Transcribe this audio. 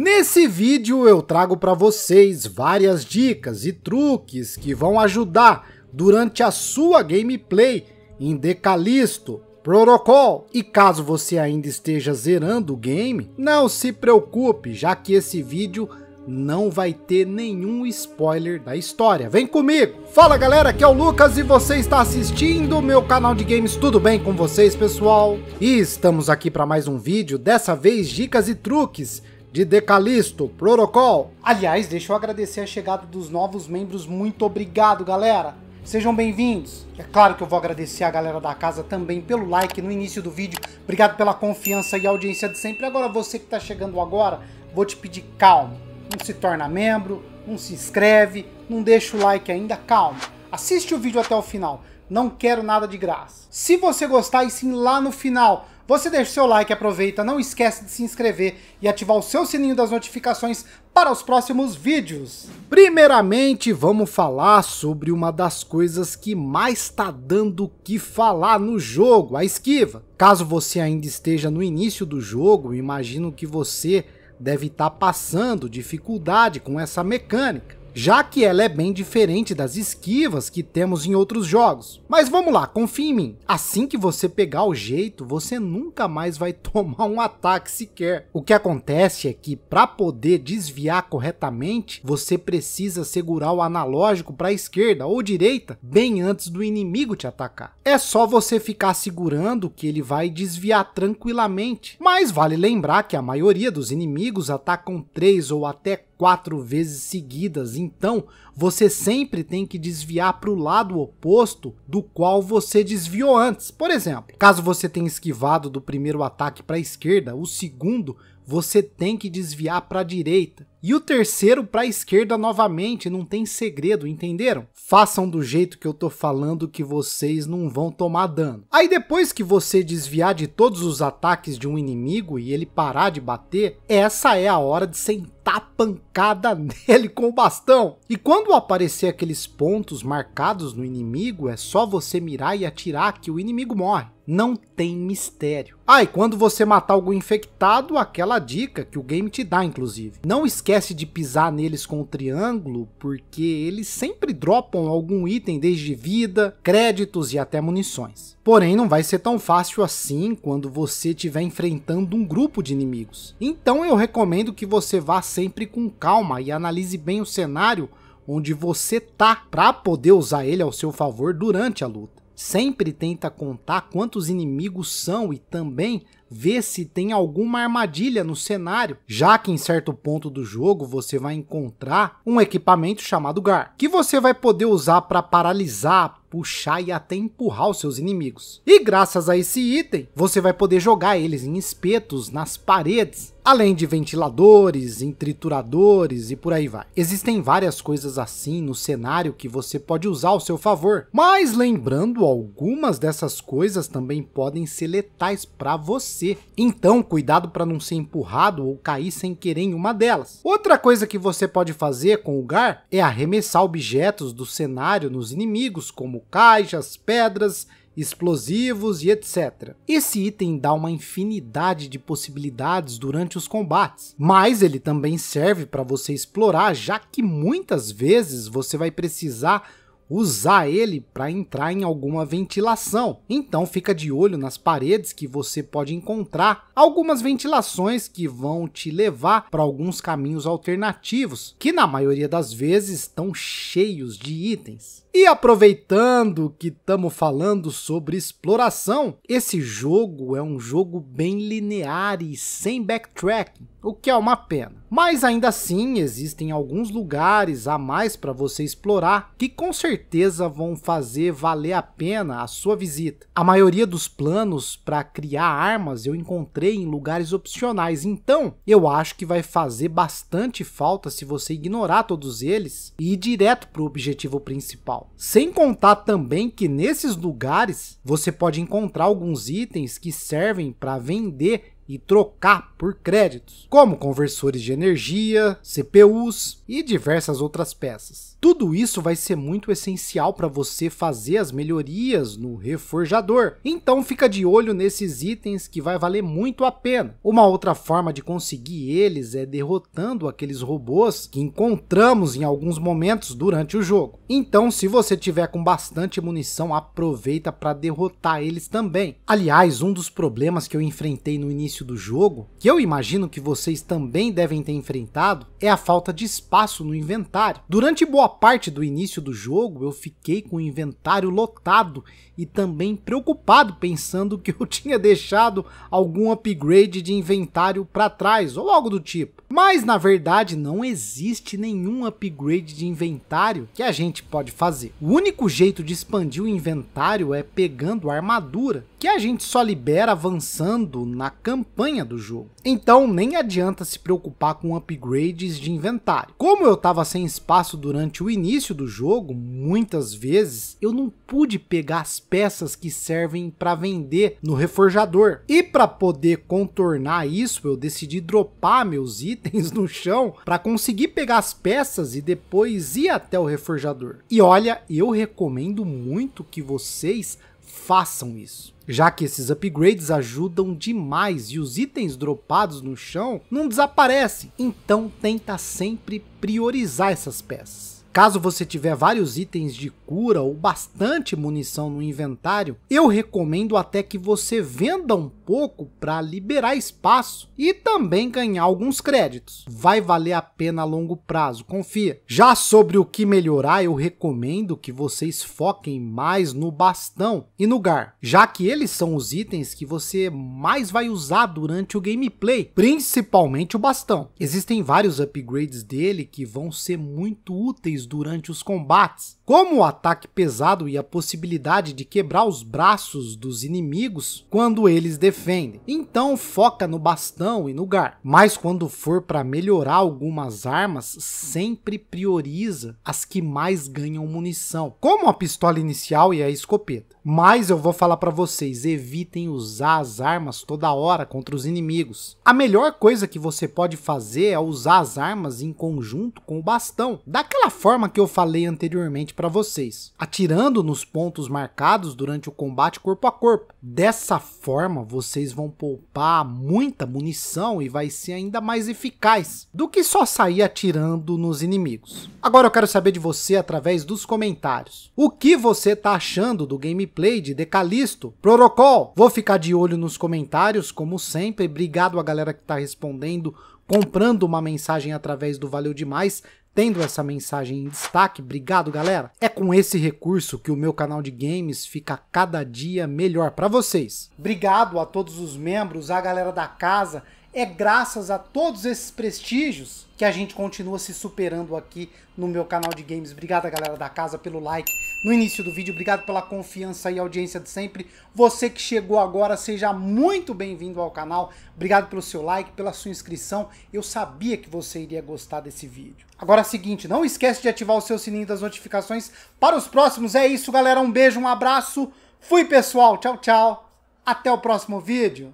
Nesse vídeo eu trago para vocês várias dicas e truques que vão ajudar durante a sua gameplay em Decalisto Protocol. E caso você ainda esteja zerando o game, não se preocupe, já que esse vídeo não vai ter nenhum spoiler da história. Vem comigo! Fala galera, aqui é o Lucas e você está assistindo o meu canal de games. Tudo bem com vocês, pessoal? E estamos aqui para mais um vídeo, dessa vez dicas e truques de Decalisto Protocol. Aliás, deixa eu agradecer a chegada dos novos membros. Muito obrigado, galera! Sejam bem-vindos. É claro que eu vou agradecer a galera da casa também pelo like no início do vídeo. Obrigado pela confiança e audiência de sempre. Agora você que está chegando agora, vou te pedir calma não se torna membro, não se inscreve, não deixa o like ainda, calma. Assiste o vídeo até o final, não quero nada de graça. Se você gostar, e sim lá no final, você deixa o seu like, aproveita, não esquece de se inscrever e ativar o seu sininho das notificações para os próximos vídeos. Primeiramente, vamos falar sobre uma das coisas que mais está dando o que falar no jogo, a esquiva. Caso você ainda esteja no início do jogo, imagino que você deve estar tá passando dificuldade com essa mecânica já que ela é bem diferente das esquivas que temos em outros jogos. Mas vamos lá, confia em mim. Assim que você pegar o jeito, você nunca mais vai tomar um ataque sequer. O que acontece é que para poder desviar corretamente, você precisa segurar o analógico para a esquerda ou direita bem antes do inimigo te atacar. É só você ficar segurando que ele vai desviar tranquilamente. Mas vale lembrar que a maioria dos inimigos atacam três ou até quatro vezes seguidas, então você sempre tem que desviar para o lado oposto do qual você desviou antes. Por exemplo, caso você tenha esquivado do primeiro ataque para a esquerda, o segundo você tem que desviar para a direita. E o terceiro para a esquerda novamente, não tem segredo, entenderam? Façam do jeito que eu tô falando que vocês não vão tomar dano. Aí depois que você desviar de todos os ataques de um inimigo e ele parar de bater, essa é a hora de sentar pancada nele com o bastão. E quando aparecer aqueles pontos marcados no inimigo, é só você mirar e atirar que o inimigo morre não tem mistério. Ah, e quando você matar algum infectado, aquela dica que o game te dá, inclusive. Não esquece de pisar neles com o triângulo, porque eles sempre dropam algum item desde vida, créditos e até munições. Porém, não vai ser tão fácil assim quando você estiver enfrentando um grupo de inimigos. Então eu recomendo que você vá sempre com calma e analise bem o cenário onde você tá para poder usar ele ao seu favor durante a luta sempre tenta contar quantos inimigos são e também ver se tem alguma armadilha no cenário, já que em certo ponto do jogo você vai encontrar um equipamento chamado Gar, que você vai poder usar para paralisar, puxar e até empurrar os seus inimigos. E graças a esse item, você vai poder jogar eles em espetos nas paredes além de ventiladores, trituradores e por aí vai. Existem várias coisas assim no cenário que você pode usar ao seu favor, mas lembrando, algumas dessas coisas também podem ser letais para você. Então, cuidado para não ser empurrado ou cair sem querer em uma delas. Outra coisa que você pode fazer com o Gar é arremessar objetos do cenário nos inimigos, como caixas, pedras explosivos e etc. Esse item dá uma infinidade de possibilidades durante os combates, mas ele também serve para você explorar, já que muitas vezes você vai precisar usar ele para entrar em alguma ventilação. Então fica de olho nas paredes que você pode encontrar algumas ventilações que vão te levar para alguns caminhos alternativos, que na maioria das vezes estão cheios de itens. E aproveitando que estamos falando sobre exploração, esse jogo é um jogo bem linear e sem backtracking, o que é uma pena. Mas ainda assim, existem alguns lugares a mais para você explorar que com certeza vão fazer valer a pena a sua visita. A maioria dos planos para criar armas eu encontrei em lugares opcionais, então eu acho que vai fazer bastante falta se você ignorar todos eles e ir direto para o objetivo principal. Sem contar também que nesses lugares você pode encontrar alguns itens que servem para vender e trocar por créditos, como conversores de energia, CPUs e diversas outras peças. Tudo isso vai ser muito essencial para você fazer as melhorias no reforjador, então fica de olho nesses itens que vai valer muito a pena. Uma outra forma de conseguir eles é derrotando aqueles robôs que encontramos em alguns momentos durante o jogo. Então se você tiver com bastante munição, aproveita para derrotar eles também. Aliás, um dos problemas que eu enfrentei no início do jogo, que eu imagino que vocês também devem ter enfrentado, é a falta de espaço no inventário. Durante boa parte do início do jogo, eu fiquei com o inventário lotado e também preocupado pensando que eu tinha deixado algum upgrade de inventário para trás ou algo do tipo. Mas na verdade não existe nenhum upgrade de inventário que a gente pode fazer. O único jeito de expandir o inventário é pegando a armadura, que a gente só libera avançando na campanha do jogo. Então nem adianta se preocupar com upgrades de inventário. Como eu estava sem espaço durante o início do jogo, muitas vezes eu não pude pegar as peças que servem para vender no reforjador. E para poder contornar isso, eu decidi dropar meus itens no chão para conseguir pegar as peças e depois ir até o reforjador. E olha, eu recomendo muito que vocês façam isso já que esses upgrades ajudam demais e os itens dropados no chão não desaparecem, então tenta sempre priorizar essas peças. Caso você tiver vários itens de cura ou bastante munição no inventário, eu recomendo até que você venda um pouco para liberar espaço e também ganhar alguns créditos. Vai valer a pena a longo prazo, confia. Já sobre o que melhorar, eu recomendo que vocês foquem mais no bastão e no gar, já que eles são os itens que você mais vai usar durante o gameplay, principalmente o bastão. Existem vários upgrades dele que vão ser muito úteis durante os combates, como o ataque pesado e a possibilidade de quebrar os braços dos inimigos quando eles defendem. Então foca no bastão e no gar. Mas quando for para melhorar algumas armas, sempre prioriza as que mais ganham munição, como a pistola inicial e a escopeta. Mas eu vou falar para vocês, evitem usar as armas toda hora contra os inimigos. A melhor coisa que você pode fazer é usar as armas em conjunto com o bastão, daquela forma que eu falei anteriormente para vocês, atirando nos pontos marcados durante o combate corpo a corpo. Dessa forma, vocês vão poupar muita munição e vai ser ainda mais eficaz do que só sair atirando nos inimigos. Agora eu quero saber de você através dos comentários. O que você tá achando do gameplay de Decalisto, Protocol. Vou ficar de olho nos comentários, como sempre. Obrigado a galera que está respondendo, comprando uma mensagem através do Valeu Demais, tendo essa mensagem em destaque. Obrigado, galera. É com esse recurso que o meu canal de games fica cada dia melhor para vocês. Obrigado a todos os membros, a galera da casa. É graças a todos esses prestígios que a gente continua se superando aqui no meu canal de games. Obrigado, galera da casa, pelo like no início do vídeo. Obrigado pela confiança e audiência de sempre. Você que chegou agora, seja muito bem-vindo ao canal. Obrigado pelo seu like, pela sua inscrição. Eu sabia que você iria gostar desse vídeo. Agora é o seguinte, não esquece de ativar o seu sininho das notificações para os próximos. É isso, galera. Um beijo, um abraço. Fui, pessoal. Tchau, tchau. Até o próximo vídeo.